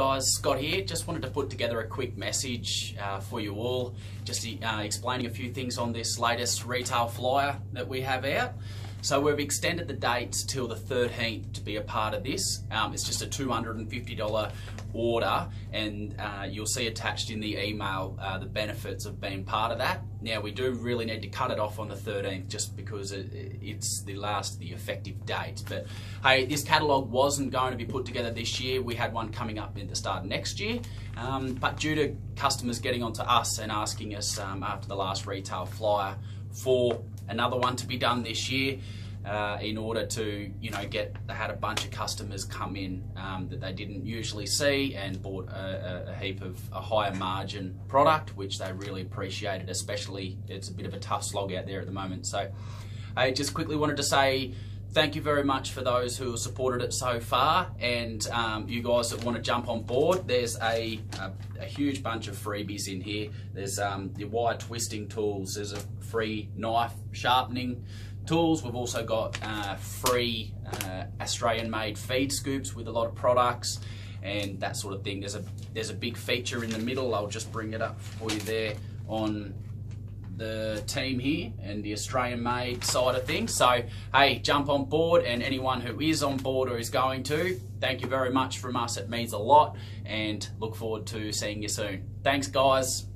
guys, Scott here. Just wanted to put together a quick message uh, for you all, just uh, explaining a few things on this latest retail flyer that we have out. So we've extended the dates till the 13th to be a part of this. Um, it's just a $250 order and uh, you'll see attached in the email uh, the benefits of being part of that. Now we do really need to cut it off on the 13th just because it, it's the last the effective date. But hey, this catalogue wasn't going to be put together this year. We had one coming up at the start of next year. Um, but due to customers getting onto us and asking us um, after the last retail flyer for another one to be done this year uh, in order to you know get they had a bunch of customers come in um, that they didn't usually see and bought a, a, heap of a higher margin product which they really appreciated especially it's a bit of a tough slog out there at the moment. So I just quickly wanted to say thank you very much for those who have supported it so far. And um, you guys that want to jump on board there's a, a, a huge bunch of freebies in here. There's um, your wire twisting tools there's a free knife sharpening tools. We've also got uh, free uh, Australian made feed scoops with a lot of products and that sort of thing. There's a there's a big feature in the middle. I'll just bring it up for you there on the team here and the Australian made side of things. So, hey, jump on board, and anyone who is on board or is going to, thank you very much from us. It means a lot, and look forward to seeing you soon. Thanks, guys.